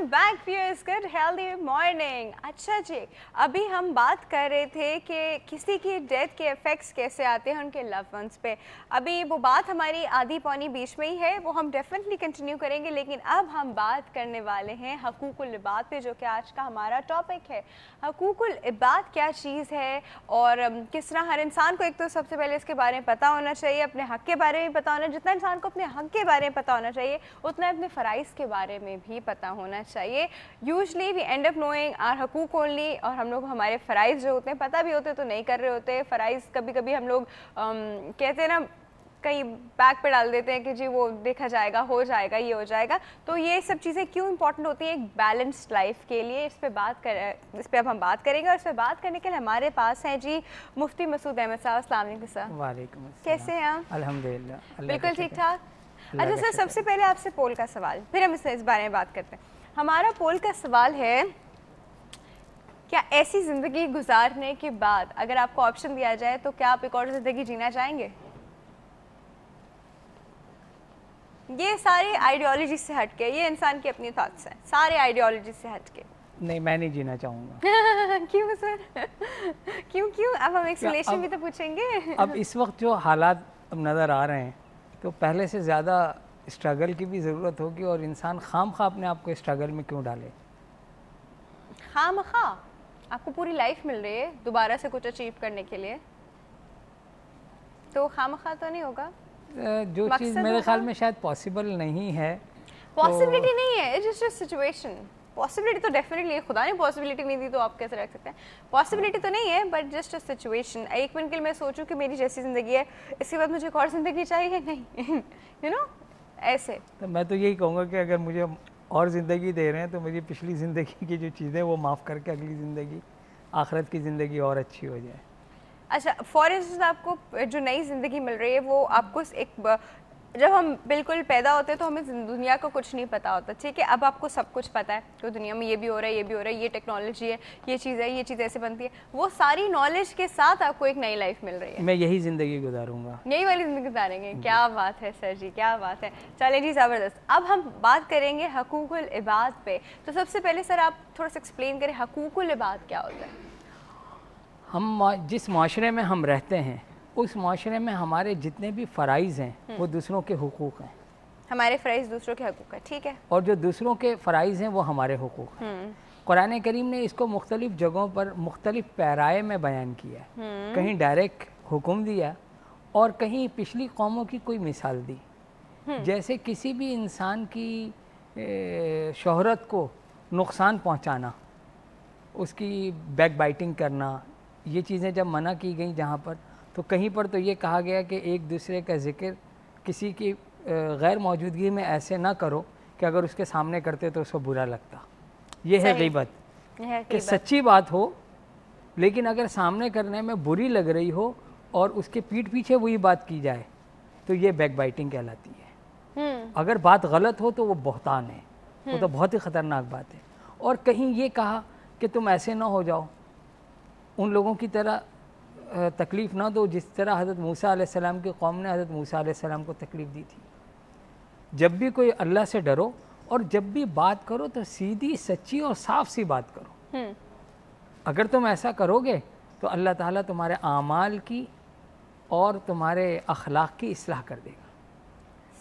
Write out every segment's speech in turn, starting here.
Welcome back viewers good healthy morning अच्छा जी, अभी हम बात कर रहे थे कि किसी की डेथ के इफ़ेक्ट्स कैसे आते हैं उनके लव वंस पे। अभी वो बात हमारी आधी पौनी बीच में ही है, वो हम डेफिनेटली कंटिन्यू करेंगे, लेकिन अब हम बात करने वाले हैं हकूकुल इबाद पे, जो कि आज का हमारा टॉपिक है। हकूकुल इबाद क्या चीज़ है और किस तरह हर इंसान को एक तो सबसे पहले इसके बारे में पता होना चाहिए, अपने हक के बारे में पता होना, जितना इंसान को अपने हक के बारे में पता होना चाहिए, उतना अपने फ़राइज़ के बारे में भी पता होना चाहिए। Usually we end up knowing our हकूक ओनली और हम लोग हमारे फ़राइज़ जो होते हैं पता भी होते तो नहीं कर रहे होते। फ़राइज़ कभी कभी हम लोग कहते हैं ना कहीं बैग पे डाल देते हैं कि जी वो देखा जाएगा हो जाएगा ये हो जाएगा। तो ये सब चीज़ें क्यों इंपॉर्टेंट होती हैं एक बैलेंस्ड लाइफ के लिए? इस पर बात कर इस पर अब हम बात करेंगे और इस पर बात करने के लिए हमारे पास हैं जी मुफ्ती मसूद अहमद साहब। सर। वालेकुम कैसे हैं आप? अल्हम्दुलिल्लाह बिल्कुल ठीक ठाक। अच्छा सर सबसे पहले आपसे पोल का सवाल फिर हम इस बारे में बात करते हैं। हमारा पोल का सवाल है क्या ऐसी ज़िंदगी गुजारने के बाद अगर आपको ऑप्शन दिया जाए तो क्या आप एक और ज़िंदगी जीना चाहेंगे? ये सारे आइडियोलॉजी से हट के ये इंसान की अपनी थॉट्स हैं सारे आइडियोलॉजी से हटके। नहीं मैं नहीं जीना चाहूँगा। क्यों सर? क्यों क्यों? अब हम एक्सप्लेनेशन भी तो पूछेंगे। अब इस वक्त जो हालात नज़र आ रहे हैं तो पहले से ज़्यादा स्ट्रगल की भी ज़रूरत होगी और इंसान खाम खा अपने आप को स्ट्रगल में क्यों डाले? खाम खा आपको पूरी लाइफ मिल रही है दोबारा से कुछ अचीव करने के लिए? तो खाम खा तो नहीं होगा। जो चीज़ मेरे ख्याल में शायद पॉसिबल नहीं है पॉसिबिलिटी तो... नहीं है इट्स जस्ट सिचुएशन पॉसिबिलिटी तो डेफिनेटली है खुदा ने पॉसिबिलिटी नहीं दी तो आप कैसे रख सकते हैं? पॉसिबिलिटी तो नहीं है बट जस्ट अ सिचुएशन एक मिनट के लिए मैं सोचूं कि मेरी जैसी ज़िंदगी है इसके बाद मुझे एक और ज़िंदगी चाहिए नहीं? यू नो ऐसे। तो मैं तो यही कहूँगा कि अगर मुझे और ज़िंदगी दे रहे हैं तो मेरी पिछली ज़िंदगी की जो चीज़ें वो माफ़ करके अगली ज़िंदगी आखिरत की ज़िंदगी और अच्छी हो जाए। अच्छा फॉर इंस्टेंस आपको जो नई ज़िंदगी मिल रही है वो आपको एक जब हम बिल्कुल पैदा होते हैं तो हमें दुनिया को कुछ नहीं पता होता। ठीक है अब आपको सब कुछ पता है तो दुनिया में ये भी हो रहा है ये भी हो रहा है ये टेक्नोलॉजी है ये चीज़ है ये चीज़ ऐसे बनती है। वो सारी नॉलेज के साथ आपको एक नई लाइफ मिल रही है। मैं यही ज़िंदगी गुजारूँगा। यही वाली ज़िंदगी गुजारेंगे। क्या बात है सर जी क्या बात है। चले जी ज़बरदस्त। अब हम बात करेंगे हकूकुल इबाद पे। तो सबसे पहले सर आप थोड़ा सा एक्सप्लेन करें हकूकुल इबाद क्या होता है। हम जिस माशरे में हम रहते हैं उस माशरे में हमारे जितने भी फ़राइज़ हैं हम्म। वो दूसरों के हकूक़ हैं हमारे फ़राइज़ दूसरों के हकूक़ हैं ठीक है और जो दूसरों के फ़राइज़ हैं वो हमारे हकूक़ हैं हम्म। कुरान करीम ने इसको मुख्तलिफ़ जगहों पर मुख्तलिफ़ पैराए में बयान किया हम्म। कहीं डायरेक्ट हुक्म दिया और कहीं पिछली कौमों की कोई मिसाल दी जैसे किसी भी इंसान की शहरत को नुकसान पहुंचाना उसकी बैक बाइटिंग करना ये चीज़ें जब मना की गई जहाँ पर तो कहीं पर तो ये कहा गया कि एक दूसरे का ज़िक्र किसी की गैर मौजूदगी में ऐसे ना करो कि अगर उसके सामने करते तो उसको बुरा लगता। ये है गीबत कि सच्ची बात हो लेकिन अगर सामने करने में बुरी लग रही हो और उसके पीठ पीछे वही बात की जाए तो ये बैक बाइटिंग कहलाती है। हम्म। अगर बात गलत हो तो वो बहतान है। वो तो हम्म। बहुत ही ख़तरनाक बात है। और कहीं ये कहा कि तुम ऐसे ना हो जाओ। उन लोगों की तरह तकलीफ़ ना दो जिस तरह हज़रत मूसा आसमाम की कौम ने हज़रत मूसा आसमाम को तकलीफ़ दी थी। जब भी कोई अल्लाह से डरो और जब भी बात करो तो सीधी सच्ची और साफ़ सी बात करो। हम्म। अगर तुम ऐसा करोगे तो अल्लाह ताला तुम्हारे आमाल की और तुम्हारे अखलाक की असलाह कर देगा।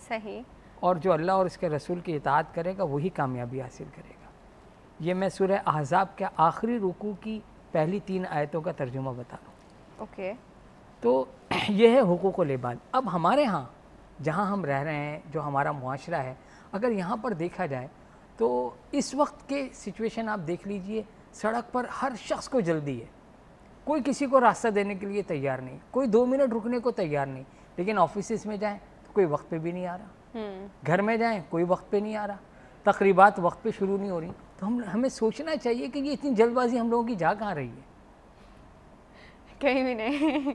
सही। और जो अल्लाह और उसके रसूल की इतात करेगा वही कामयाबी हासिल करेगा। ये मैं सूर्य अहज़ाब के आखिरी रुकू की पहली तीन आयतों का तर्जुमा बता दूँ ओके। तो ये है हकूक़ लिबाद अब हमारे यहाँ जहाँ हम रह रहे हैं जो हमारा मुआशरा है अगर यहाँ पर देखा जाए तो इस वक्त के सिचुएशन आप देख लीजिए सड़क पर हर शख्स को जल्दी है। कोई किसी को रास्ता देने के लिए तैयार नहीं कोई दो मिनट रुकने को तैयार नहीं लेकिन ऑफ़िस में जाएँ तो कोई वक्त पे भी नहीं आ रहा। हम्म। घर में जाएँ कोई वक्त पे नहीं आ रहा। तकरीबात वक्त पे शुरू नहीं हो रही। तो हम हमें सोचना चाहिए कि ये इतनी जल्दबाजी हम लोगों की जा कहाँ रही है। कहीं भी नहीं।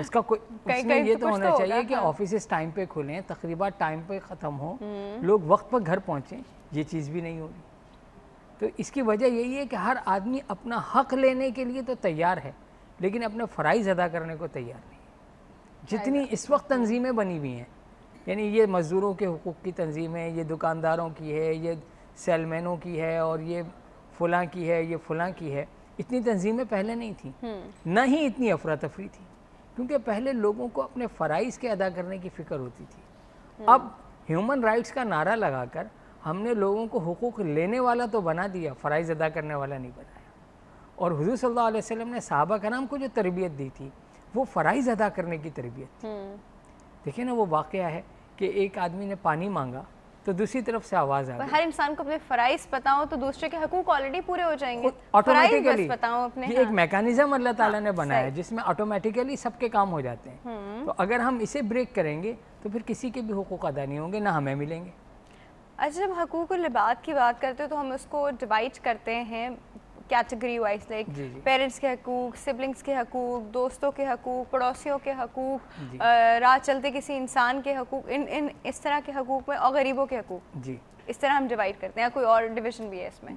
उसका कोई कहीं, कहीं ये तो, तो होना तो चाहिए कि ऑफ़िस हाँ। टाइम पे खुलें तकरीबा टाइम पे ख़त्म हो। हम्म। लोग वक्त पर घर पहुँचें ये चीज़ भी नहीं हो रही तो इसकी वजह यही है कि हर आदमी अपना हक लेने के लिए तो तैयार है लेकिन अपने फ़राइज़ अदा करने को तैयार नहीं जितनी इस वक्त तंजीमें बनी हुई हैं यानी ये मज़दूरों के हकूक़ की तंजीम है ये दुकानदारों की है ये सेलमैनों की है और ये फ़लाँ की है ये फुला की है इतनी तंजीमें पहले नहीं थी। ना ही इतनी अफरा तफरी थी क्योंकि पहले लोगों को अपने फ़राइज़ के अदा करने की फ़िक्र होती थी। हम्म। अब ह्यूमन राइट्स का नारा लगाकर हमने लोगों को हकूक़ लेने वाला तो बना दिया फ़राइज़ अदा करने वाला नहीं बनाया। और हजू अलैहि वसल्लम ने सहाबा कराम को जो तरबियत दी थी वो फ़राइज़ अदा करने की तरबियत थी। देखिए ना वो वाक़ है कि एक आदमी ने पानी मांगा तो दूसरी तरफ़ से आवाज़ आ हर इंसान को अपने फराइज पता हो तो दूसरे के हकूक ऑलरेडी पूरे हो जाएँगे। ऑटोमेटिकली बताओ पता हो अपने ये एक हाँ। मैकेनिज्म अल्लाह ताला ने बनाया है जिसमें ऑटोमेटिकली सबके काम हो जाते हैं। हम्म। तो अगर हम इसे ब्रेक करेंगे तो फिर किसी के भी हकूक अदा नहीं होंगे ना हमें मिलेंगे। अच्छा जब हकूक लिबात की बात करते हो तो हम उसको डिवाइड करते हैं। Category wise like. पेरेंट्स के हकूक सिबलिंग्स के हकूक दोस्तों के हकूक पड़ोसियों के हकूक। राह चलते किसी इंसान के हकूक इन इन इस तरह के हकूक में और गरीबों के हकूक। जी। इस तरह हम डिवाइड करते हैं या कोई और डिवीज़न भी है इसमें।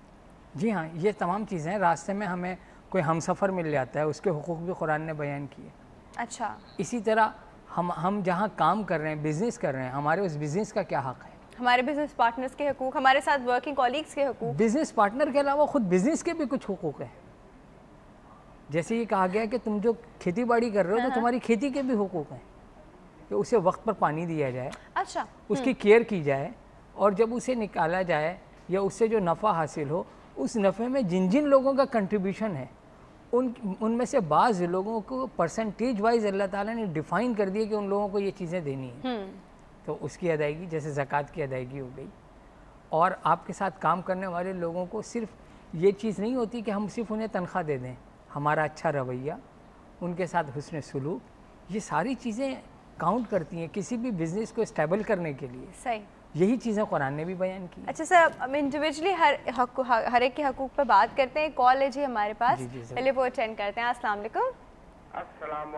जी हाँ ये तमाम चीज़ें हैं। रास्ते में हमें कोई हम सफ़र मिल जाता है उसके हकूक़ भी कुरान ने बयान किए। अच्छा। इसी तरह हम हम जहाँ काम कर रहे हैं बिज़नेस कर रहे हैं हमारे उस बिज़नेस का क्या हक़ है? हमारे बिज़नेस पार्टनर्स के हकूक हमारे साथ वर्किंग कॉलीग्स के हकूक। बिज़नेस पार्टनर के अलावा खुद बिज़नेस के भी कुछ हकूक हैं। जैसे ये कहा गया कि तुम जो खेती बाड़ी कर रहे हो तो तुम्हारी खेती के भी हकूक हैं। कि उसे वक्त पर पानी दिया जाए अच्छा उसकी केयर की जाए और जब उसे निकाला जाए या उससे जो नफ़ा हासिल हो उस नफ़े में जिन जिन लोगों का कंट्रीब्यूशन है उन उनमें से बाज़ लोगों को परसेंटेज वाइज अल्लाह ताला ने डिफ़ाइन कर दिया कि उन लोगों को ये चीज़ें देनी है। हम्म। तो उसकी अदायगी जैसे ज़क़़त की अदायगी हो गई। और आपके साथ काम करने वाले लोगों को सिर्फ़ ये चीज़ नहीं होती कि हम सिर्फ़ उन्हें तनख्वाह दे दें। हमारा अच्छा रवैया उनके साथ हुस्न सलूक ये सारी चीज़ें काउंट करती हैं किसी भी बिज़नेस को स्टेबल करने के लिए। सही। यही चीज़ें कुरान ने भी बयान की अच्छा सर हम इंडिविजुअली हर हक हर एक के हकूक पर बात करते हैं। कॉल है जी हमारे पास। पहले वो अटेंड करते हैं। अस्सलाम वालेकुम। अस्सलाम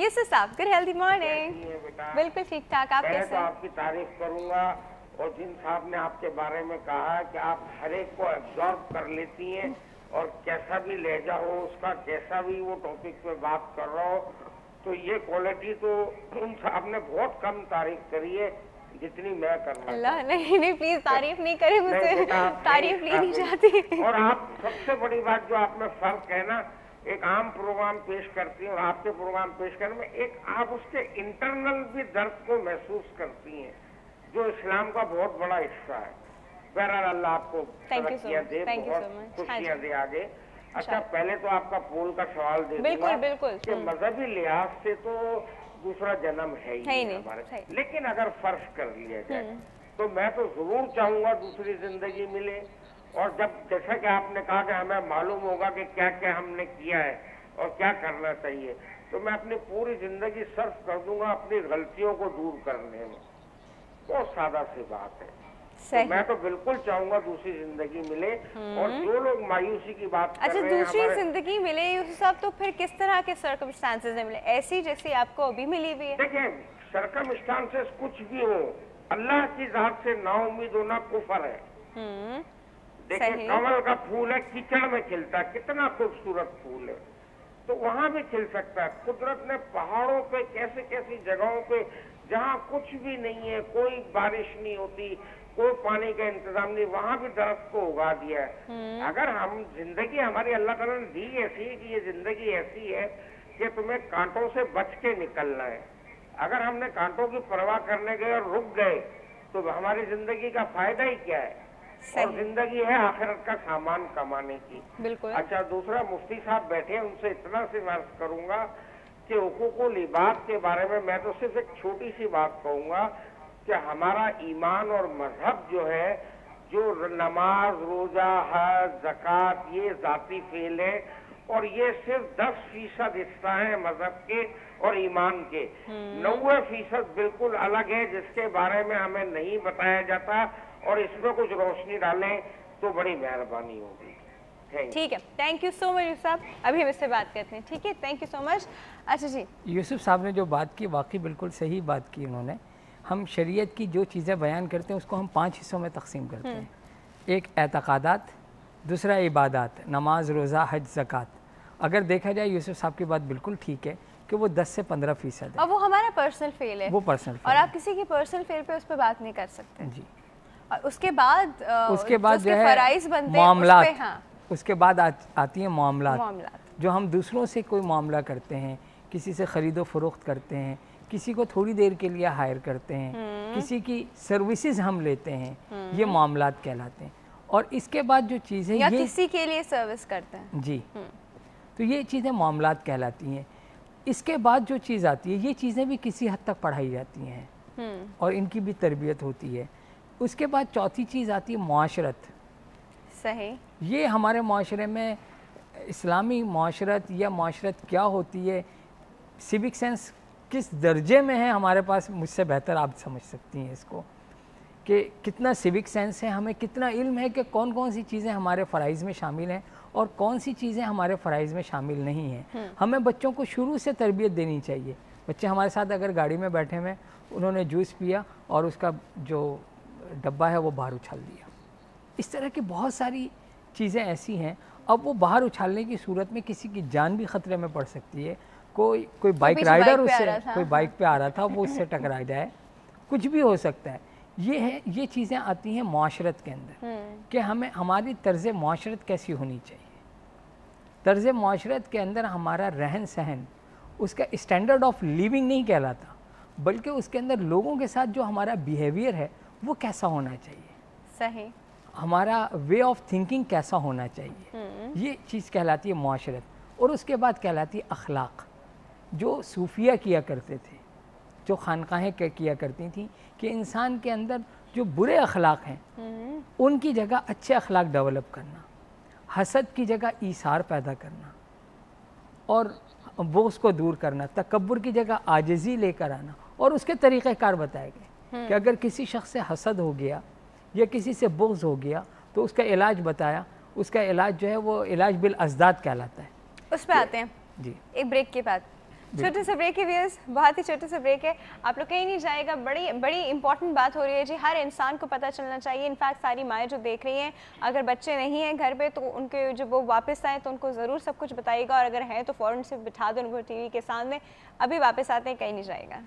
ये सर साहब गुड हेल्दी मॉर्निंग बिल्कुल ठीक ठाक आप कैसे तो आपकी तारीफ़ करूँगा और जिन साहब ने आपके बारे में कहा कि आप हर एक को एब्जॉर्ब कर लेती हैं और कैसा भी लहजा हो उसका कैसा भी वो टॉपिक पे बात कर रहा हो तो ये क्वालिटी तो उन साहब ने बहुत कम तारीफ़ करी है जितनी मैं करना अल्लाह नहीं नहीं प्लीज़ तारीफ़ नहीं करे मुझसे। तारीफ़ नहीं, लेनी आप- चाहती और आप सबसे बड़ी बात जो आप में फ़र्क है ना एक आम प्रोग्राम पेश करती हैं और आपके प्रोग्राम पेश करने में एक आप उसके इंटरनल भी दर्द को महसूस करती हैं जो इस्लाम का बहुत बड़ा हिस्सा है बहरहाल अल्लाह आपको तरक्कियाँ. दे बहुत. हाँ खुशियाँ जी। दे आगे अच्छा अच्छा। पहले तो आपका पोल का सवाल दे बिल्कुल, बिल्कुल, कि हम्म। मजहबी लिहाज से तो दूसरा जन्म है ही है हमारे लेकिन अगर फ़र्ज़ कर लिया जाए हम्म। तो मैं तो ज़रूर चाहूँगा दूसरी ज़िंदगी मिले और जब जैसा कि आपने कहा कि हमें मालूम होगा कि क्या क्या हमने किया है और क्या करना चाहिए तो मैं अपनी पूरी ज़िंदगी सर्फ कर दूँगा अपनी गलतियों को दूर करने में। बहुत सादा सी बात है। तो मैं तो बिल्कुल चाहूँगा दूसरी ज़िंदगी मिले और जो लोग मायूसी की बात कर अच्छा रहे हैं दूसरी ज़िंदगी मिले साहब तो फिर किस तरह के सर्कमस्टांसेस में मिले? ऐसी जैसी आपको अभी मिली हुई है। देखिए सरकम कुछ भी हो अल्लाह की जात से नाउमीद होना कुफर है। हम्म। देखिए कमल का फूल है कीचड़ में खिलता है कितना खूबसूरत फूल है। तो वहाँ भी खिल सकता है। कुदरत ने पहाड़ों पे कैसे कैसी जगहों पे जहाँ कुछ भी नहीं है कोई बारिश नहीं होती कोई पानी का इंतज़ाम नहीं वहाँ भी दरख्त को उगा दिया है। अगर हम ज़िंदगी हमारी अल्लाह तला ने दी ऐसी है कि ये ज़िंदगी ऐसी है कि तुम्हें कांटों से बच के निकलना है। अगर हमने कांटों की परवाह करने गए और रुक गए तो हमारी ज़िंदगी का फ़ायदा ही क्या है? और ज़िंदगी है आखिरत का सामान कमाने की। बिल्कुल। अच्छा दूसरा मुफ्ती साहब बैठे हैं उनसे इतना से मैं करूँगा कि हुकूक लिबाद के बारे में मैं तो सिर्फ़ एक छोटी सी बात कहूँगा कि हमारा ईमान और मज़हब जो है जो नमाज़ रोजा हज जक़ात ये जाती फेल है और ये सिर्फ़ दस फ़ीसद हिस्सा है मज़हब के और ईमान के। नब्बे फ़ीसद बिल्कुल अलग है जिसके बारे में हमें नहीं बताया जाता। और इसमें कुछ रोशनी डालें तो बड़ी मेहरबानी होगी। ठीक है। Thank you so much Yusuf साहब। अभी हम इससे बात करते हैं। ठीक है? थैंक यू सो मच अच्छा जी। यूसुफ साहब ने जो बात की वाकई बिल्कुल सही बात की उन्होंने। हम शरीयत की जो चीज़ें बयान करते हैं उसको हम पाँच हिस्सों में तकसीम करते हैं। एक एतक़ादात। दूसरा इबादत। नमाज़ रोज़ा हज ज़क़़त। अगर देखा जाए यूसुफ साहब की बात बिल्कुल ठीक है कि वो 10 से 15 फ़ीसद है। और वो हमारा पर्सनल फेल है। वो पर्सनल और आप किसी की पर्सनल फेल पे उस पर बात नहीं कर सकते। जी। उसके बाद उसके बाद जो है मामला हाँ। उसके बाद आ, आती है मामला जो हम दूसरों से कोई मामला करते हैं किसी से ख़रीदो फरोख्त करते हैं किसी को थोड़ी देर के लिए हायर करते हैं हम्म। किसी की सर्विसेज़ हम लेते हैं ये हम्म। मामला कहलाते हैं। और इसके बाद जो चीज़ें ये किसी के लिए सर्विस करते हैं। जी। हम्म। तो ये चीज़ें मामला कहलाती हैं। इसके बाद जो चीज़ आती है ये चीज़ें भी किसी हद तक पढ़ाई जाती हैं। और इनकी भी तरबियत होती है। उसके बाद चौथी चीज़ आती है माशरत। सही। ये हमारे माशरे में इस्लामी माशरत या माशरत क्या होती है? सिविक सेंस किस दर्जे में है हमारे पास? मुझसे बेहतर आप समझ सकती हैं इसको। कि कितना सिविक सेंस है हमें कितना इल्म है कि कौन कौन सी चीज़ें हमारे फ़राइज़ में शामिल हैं और कौन सी चीज़ें हमारे फ़राइज़ में शामिल नहीं हैं। हम्म। हमें बच्चों को शुरू से तरबियत देनी चाहिए। बच्चे हमारे साथ अगर गाड़ी में बैठे हुए उन्होंने जूस पिया और उसका जो डब्बा है वो बाहर उछाल दिया। इस तरह की बहुत सारी चीज़ें ऐसी हैं। अब वो बाहर उछालने की सूरत में किसी की जान भी ख़तरे में पड़ सकती है। कोई कोई बाइक राइडर उससे कोई बाइक पे आ रहा था वो उससे टकरा जाए। कुछ भी हो सकता है। ये है ये चीज़ें आती हैं माशरत के अंदर हम्म। कि हमें हमारी तर्ज माशरत कैसी होनी चाहिए। तर्ज माशरत के अंदर हमारा रहन सहन उसका स्टैंडर्ड ऑफ़ लिविंग नहीं कहलाता बल्कि उसके अंदर लोगों के साथ जो हमारा बिहेवियर है वो कैसा होना चाहिए? सही। हमारा वे ऑफ़ थिंकिंग कैसा होना चाहिए? हम्म। ये चीज़ कहलाती है माशरत और उसके बाद कहलाती है अखलाक। जो सूफिया किया करते थे जो खानकाहें किया करती थी कि इंसान के अंदर जो बुरे अखलाक हैं हम्म। उनकी जगह अच्छे अखलाक डेवलप करना हसद की जगह ईसार पैदा करना और बोस को दूर करना तकबर की जगह आजजी लेकर आना और उसके तरीक़ेकार बताए गए। कि हम्म। अगर किसी शख्स से हसद हो गया या किसी से बोझ हो गया तो उसका इलाज बताया उसका इलाज जो है वो इलाज बिल अजदाद कहलाता है। उस पर आते हैं। जी। एक ब्रेक के बाद। छोटे से ब्रेक के व्यूज़ बहुत ही छोटे से ब्रेक है। आप लोग कहीं नहीं जाएगा बड़ी बड़ी इंपॉर्टेंट बात हो रही है जी। हर इंसान को पता चलना चाहिए। इनफैक्ट सारी माएँ जो देख रही हैं अगर बच्चे नहीं हैं घर पे तो उनके जब वो वापस आए तो उनको ज़रूर सब कुछ बताइएगा। और अगर हैं तो फ़ौरन से बिठा दो उनको टी के सामने। अभी वापस आते हैं कहीं नहीं जाएगा।